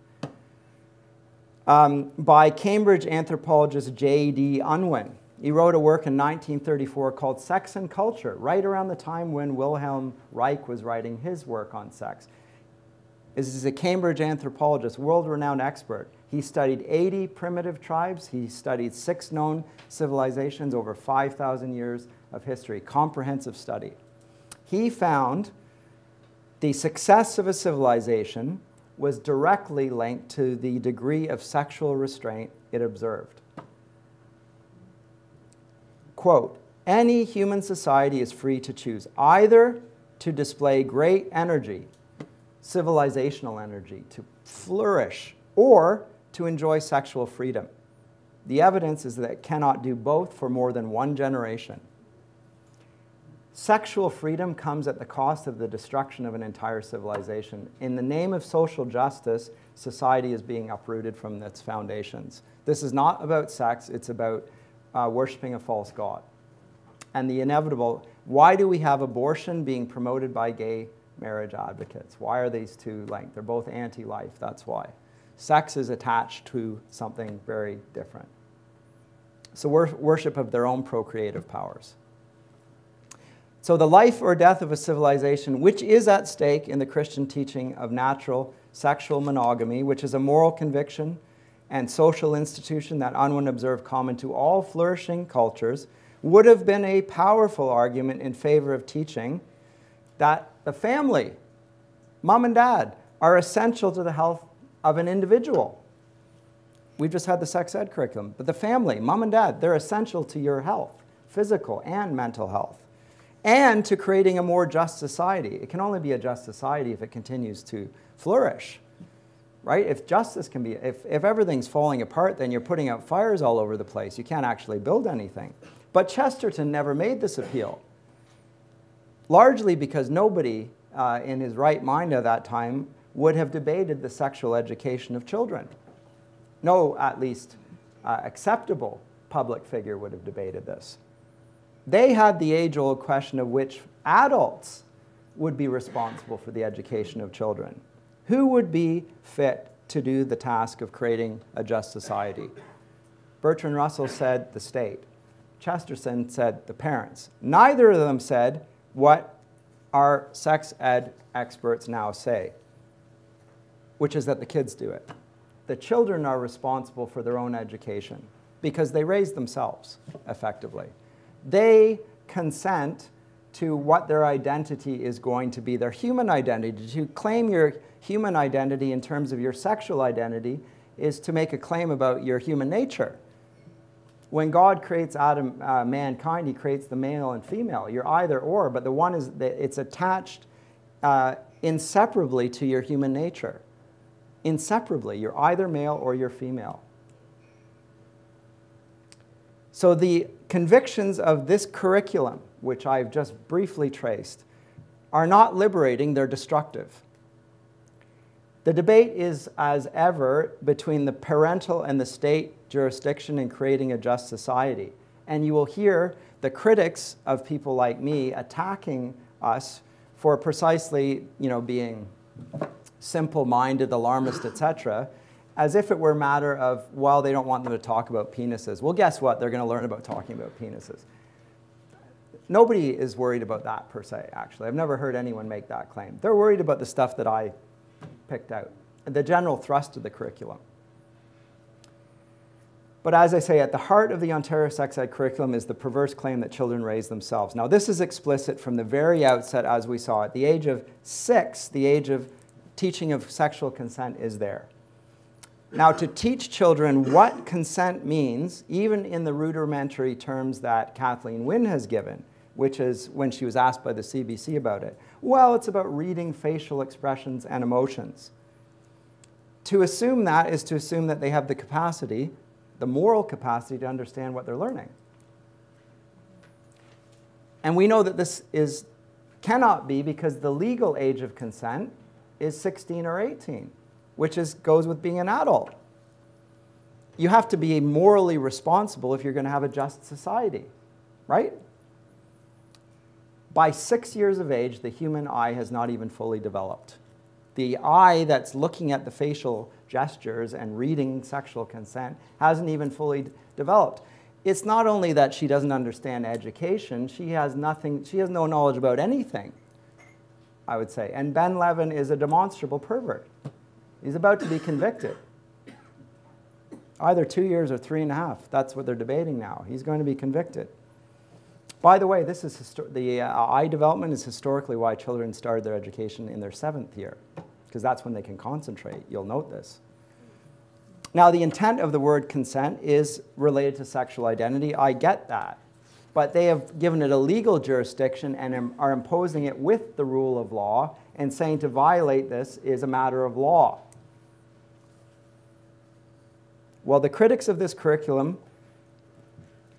Um, by Cambridge anthropologist J.D. Unwin. He wrote a work in 1934 called Sex and Culture, right around the time when Wilhelm Reich was writing his work on sex. This is a Cambridge anthropologist, world-renowned expert. He studied 80 primitive tribes. He studied six known civilizations over 5,000 years of history, comprehensive study. He found the success of a civilization was directly linked to the degree of sexual restraint it observed. Quote, any human society is free to choose either to display great energy, civilizational energy, to flourish, or to enjoy sexual freedom. The evidence is that it cannot do both for more than one generation. Sexual freedom comes at the cost of the destruction of an entire civilization. In the name of social justice, society is being uprooted from its foundations. This is not about sex, it's about uh, worshiping a false God. And the inevitable why do we have abortion being promoted by gay marriage advocates? Why are these two linked? They're both anti life, that's why. Sex is attached to something very different. So, worship of their own procreative powers. So, the life or death of a civilization, which is at stake in the Christian teaching of natural sexual monogamy, which is a moral conviction and social institution that Unwin observed common to all flourishing cultures, would have been a powerful argument in favor of teaching that the family, mom and dad, are essential to the health of an individual. We've just had the sex ed curriculum, but the family, mom and dad, they're essential to your health, physical and mental health, and to creating a more just society. It can only be a just society if it continues to flourish, right? If justice can be, if, if everything's falling apart, then you're putting out fires all over the place. You can't actually build anything. But Chesterton never made this appeal, largely because nobody uh, in his right mind at that time would have debated the sexual education of children. No, at least, uh, acceptable public figure would have debated this. They had the age old question of which adults would be responsible for the education of children. Who would be fit to do the task of creating a just society? Bertrand Russell said the state. Chesterton said the parents. Neither of them said what our sex ed experts now say which is that the kids do it. The children are responsible for their own education because they raise themselves effectively. They consent to what their identity is going to be, their human identity. To claim your human identity in terms of your sexual identity is to make a claim about your human nature. When God creates Adam, uh, mankind, he creates the male and female. You're either or, but the one is, that it's attached uh, inseparably to your human nature inseparably. You're either male or you're female. So the convictions of this curriculum, which I've just briefly traced, are not liberating, they're destructive. The debate is, as ever, between the parental and the state jurisdiction in creating a just society. And you will hear the critics of people like me attacking us for precisely you know, being simple-minded, alarmist, etc., as if it were a matter of, well, they don't want them to talk about penises. Well, guess what? They're going to learn about talking about penises. Nobody is worried about that per se, actually. I've never heard anyone make that claim. They're worried about the stuff that I picked out, And the general thrust of the curriculum. But as I say, at the heart of the Ontario Sex Ed curriculum is the perverse claim that children raise themselves. Now, this is explicit from the very outset, as we saw. At the age of six, the age of teaching of sexual consent is there. Now, to teach children what consent means, even in the rudimentary terms that Kathleen Wynne has given, which is when she was asked by the CBC about it, well, it's about reading facial expressions and emotions. To assume that is to assume that they have the capacity the moral capacity to understand what they're learning. And we know that this is, cannot be because the legal age of consent is 16 or 18, which is, goes with being an adult. You have to be morally responsible if you're going to have a just society, right? By six years of age, the human eye has not even fully developed. The eye that's looking at the facial gestures and reading sexual consent hasn't even fully developed. It's not only that she doesn't understand education, she has nothing, she has no knowledge about anything, I would say. And Ben Levin is a demonstrable pervert. He's about to be convicted. Either two years or three and a half. That's what they're debating now. He's going to be convicted. By the way, this is the uh, eye development is historically why children start their education in their seventh year because that's when they can concentrate. You'll note this. Now, the intent of the word consent is related to sexual identity. I get that. But they have given it a legal jurisdiction and are imposing it with the rule of law and saying to violate this is a matter of law. Well, the critics of this curriculum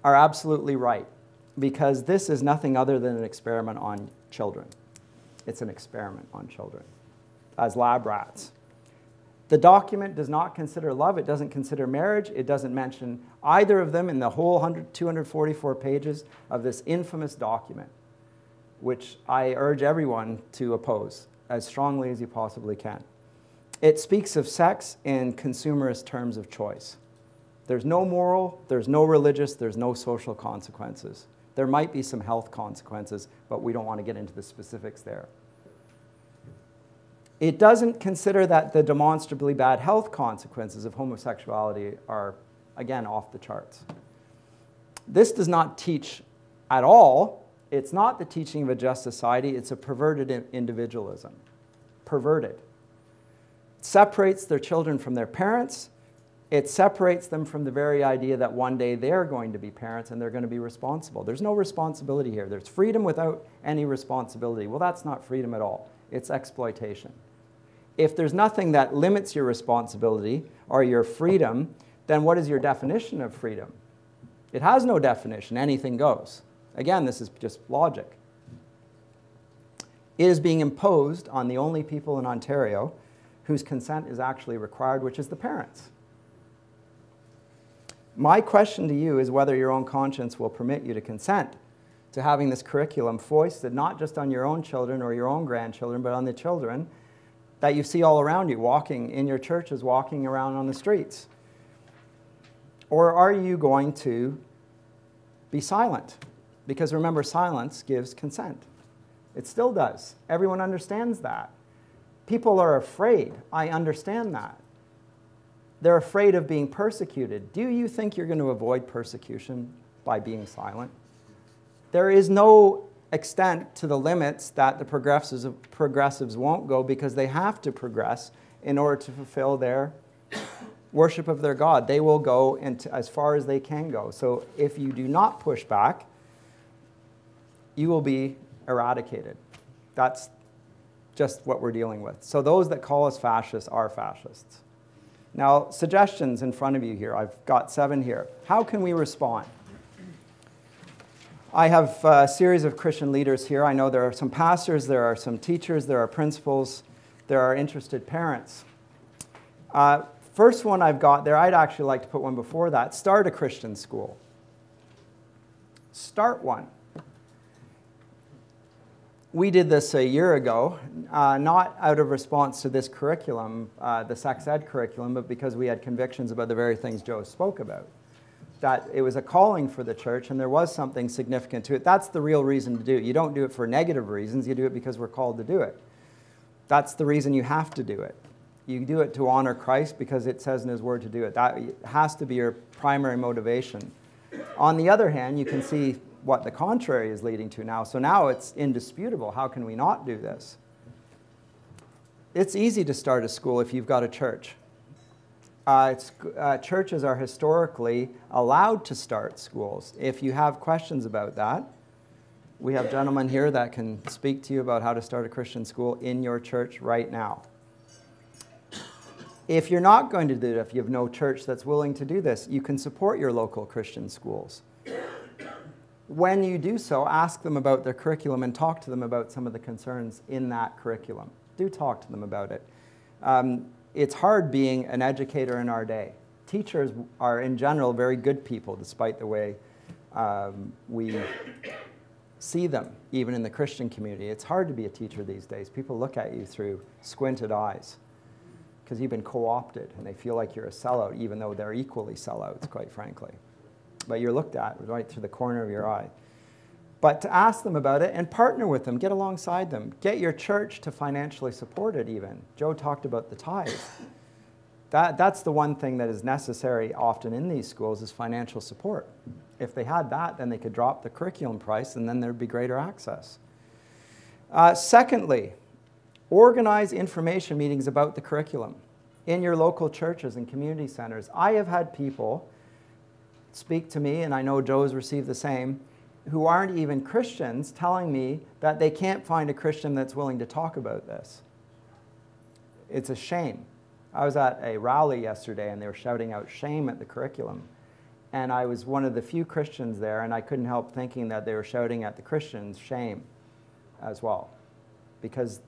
are absolutely right because this is nothing other than an experiment on children. It's an experiment on children as lab rats. The document does not consider love, it doesn't consider marriage, it doesn't mention either of them in the whole 100, 244 pages of this infamous document, which I urge everyone to oppose as strongly as you possibly can. It speaks of sex in consumerist terms of choice. There's no moral, there's no religious, there's no social consequences. There might be some health consequences, but we don't want to get into the specifics there. It doesn't consider that the demonstrably bad health consequences of homosexuality are, again, off the charts. This does not teach at all. It's not the teaching of a just society, it's a perverted individualism. Perverted. It separates their children from their parents. It separates them from the very idea that one day they're going to be parents and they're going to be responsible. There's no responsibility here. There's freedom without any responsibility. Well, that's not freedom at all it's exploitation. If there's nothing that limits your responsibility or your freedom, then what is your definition of freedom? It has no definition, anything goes. Again, this is just logic. It is being imposed on the only people in Ontario whose consent is actually required, which is the parents. My question to you is whether your own conscience will permit you to consent to having this curriculum foisted not just on your own children or your own grandchildren, but on the children that you see all around you, walking in your churches, walking around on the streets? Or are you going to be silent? Because remember, silence gives consent. It still does. Everyone understands that. People are afraid. I understand that. They're afraid of being persecuted. Do you think you're going to avoid persecution by being silent? there is no extent to the limits that the progressives, progressives won't go because they have to progress in order to fulfill their worship of their God. They will go into, as far as they can go. So if you do not push back, you will be eradicated. That's just what we're dealing with. So those that call us fascists are fascists. Now, suggestions in front of you here. I've got seven here. How can we respond? I have a series of Christian leaders here. I know there are some pastors, there are some teachers, there are principals, there are interested parents. Uh, first one I've got there, I'd actually like to put one before that. Start a Christian school. Start one. we did this a year ago, uh, not out of response to this curriculum, uh, the sex ed curriculum, but because we had convictions about the very things Joe spoke about. That it was a calling for the church and there was something significant to it. That's the real reason to do it. You don't do it for negative reasons, you do it because we're called to do it. That's the reason you have to do it. You do it to honor Christ because it says in His Word to do it. That has to be your primary motivation. On the other hand, you can see what the contrary is leading to now. So now it's indisputable. How can we not do this? It's easy to start a school if you've got a church. Uh, uh, churches are historically allowed to start schools. If you have questions about that, we have gentlemen here that can speak to you about how to start a Christian school in your church right now. If you're not going to do it, if you have no church that's willing to do this, you can support your local Christian schools when you do so, ask them about their curriculum and talk to them about some of the concerns in that curriculum. Do talk to them about it. Um, it's hard being an educator in our day. Teachers are, in general, very good people, despite the way um, we see them, even in the Christian community. It's hard to be a teacher these days. People look at you through squinted eyes because you've been co opted and they feel like you're a sellout, even though they're equally sellouts, quite frankly but you're looked at right through the corner of your eye. But to ask them about it and partner with them, get alongside them, get your church to financially support it even. Joe talked about the tithe. That, that's the one thing that is necessary often in these schools is financial support. If they had that, then they could drop the curriculum price and then there'd be greater access. Uh, secondly, organize information meetings about the curriculum in your local churches and community centers. I have had people speak to me, and I know Joe's received the same, who aren't even Christians telling me that they can't find a Christian that's willing to talk about this. It's a shame. I was at a rally yesterday and they were shouting out shame at the curriculum. And I was one of the few Christians there, and I couldn't help thinking that they were shouting at the Christians shame as well because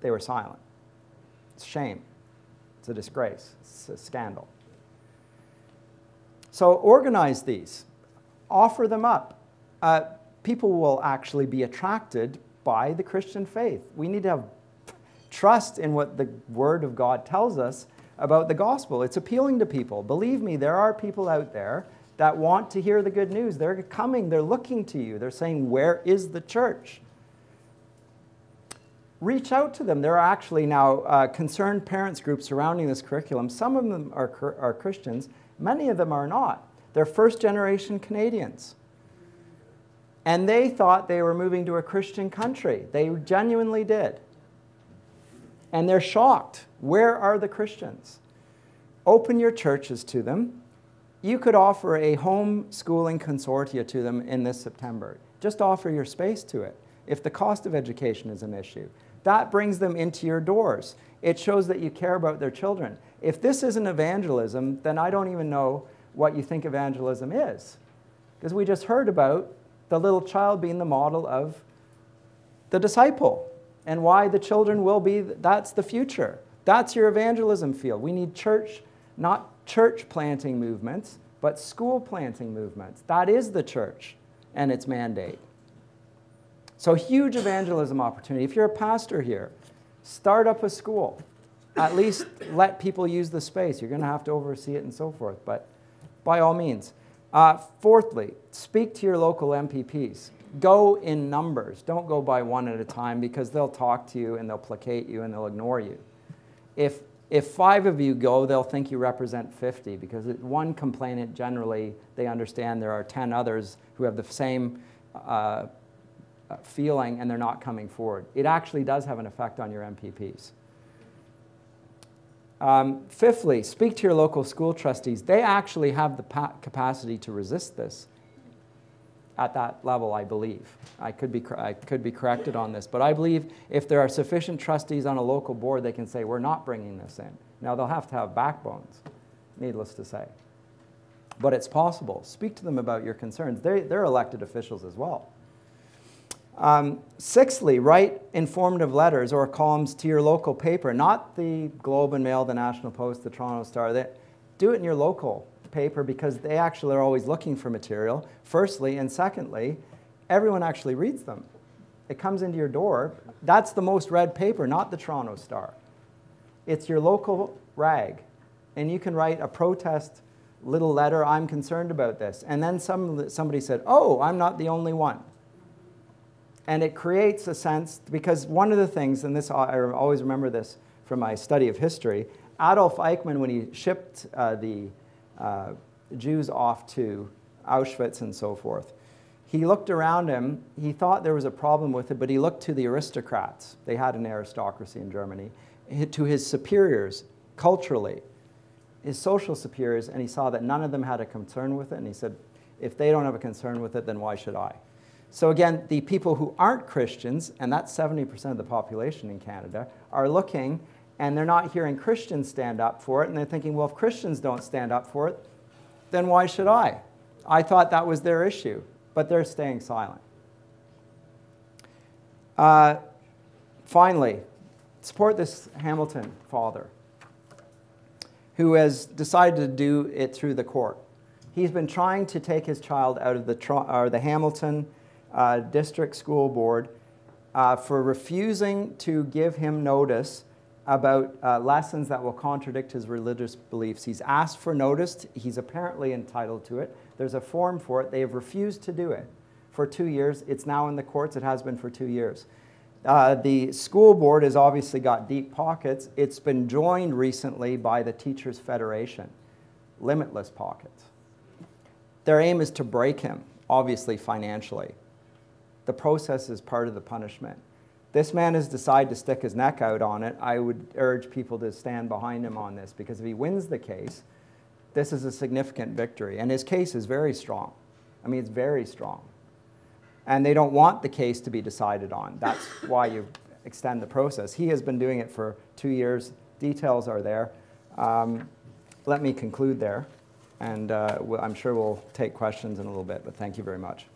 they were silent. It's shame. It's a disgrace. It's a scandal. So organize these, offer them up. Uh, people will actually be attracted by the Christian faith. We need to have trust in what the Word of God tells us about the gospel. It's appealing to people. Believe me, there are people out there that want to hear the good news. They're coming, they're looking to you. They're saying, Where is the church? Reach out to them. There are actually now uh, concerned parents groups surrounding this curriculum. Some of them are, are Christians, Many of them are not. They're first generation Canadians. And they thought they were moving to a Christian country. They genuinely did. And they're shocked. Where are the Christians? Open your churches to them. You could offer a homeschooling consortia to them in this September. Just offer your space to it if the cost of education is an issue. That brings them into your doors. It shows that you care about their children. If this isn't evangelism, then I don't even know what you think evangelism is. Because we just heard about the little child being the model of the disciple and why the children will be, that's the future. That's your evangelism field. We need church, not church planting movements, but school planting movements. That is the church and its mandate. So, huge evangelism opportunity. If you're a pastor here, start up a school at least let people use the space. You're going to have to oversee it and so forth, but by all means. Uh, fourthly, speak to your local MPPs. Go in numbers. Don't go by one at a time because they'll talk to you and they'll placate you and they'll ignore you. If, if five of you go, they'll think you represent 50 because one complainant generally, they understand there are 10 others who have the same uh, feeling and they're not coming forward. It actually does have an effect on your MPPs. Um, fifthly, speak to your local school trustees. They actually have the capacity to resist this at that level, I believe. I could, be, I could be corrected on this, but I believe if there are sufficient trustees on a local board, they can say, we're not bringing this in. Now, they'll have to have backbones, needless to say. But it's possible. Speak to them about your concerns. They're, they're elected officials as well. Um, sixthly, write informative letters or columns to your local paper, not the Globe and Mail, the National Post, the Toronto Star. Do it in your local paper because they actually are always looking for material, firstly. And secondly, everyone actually reads them. it comes into your door. That's the most read paper, not the Toronto Star. It's your local rag. And you can write a protest little letter, I'm concerned about this. And then some, somebody said, oh, I'm not the only one. And it creates a sense, because one of the things, and this I always remember this from my study of history, Adolf Eichmann, when he shipped uh, the uh, Jews off to Auschwitz and so forth, he looked around him. He thought there was a problem with it, but he looked to the aristocrats. They had an aristocracy in Germany, to his superiors culturally, his social superiors, and he saw that none of them had a concern with it. And he said, if they don't have a concern with it, then why should I? So again, the people who aren't Christians, and that's 70% of the population in Canada, are looking and they're not hearing Christians stand up for it, and they're thinking, well, if Christians don't stand up for it, then why should I? I thought that was their issue, but they're staying silent. Uh, finally, support this Hamilton father who has decided to do it through the court. He's been trying to take his child out of the, or the Hamilton uh, District School Board uh, for refusing to give him notice about uh, lessons that will contradict his religious beliefs. He's asked for notice. He's apparently entitled to it. There's a form for it. They have refused to do it for two years. It's now in the courts. It has been for two years. Uh, the school board has obviously got deep pockets. It's been joined recently by the Teachers Federation, limitless pockets. Their aim is to break him, obviously financially. The process is part of the punishment. This man has decided to stick his neck out on it. I would urge people to stand behind him on this because if he wins the case, this is a significant victory. And his case is very strong. I mean, it's very strong. And they don't want the case to be decided on. That's why you extend the process. He has been doing it for two years. Details are there. Um, let me conclude there. And uh, I'm sure we'll take questions in a little bit, but thank you very much.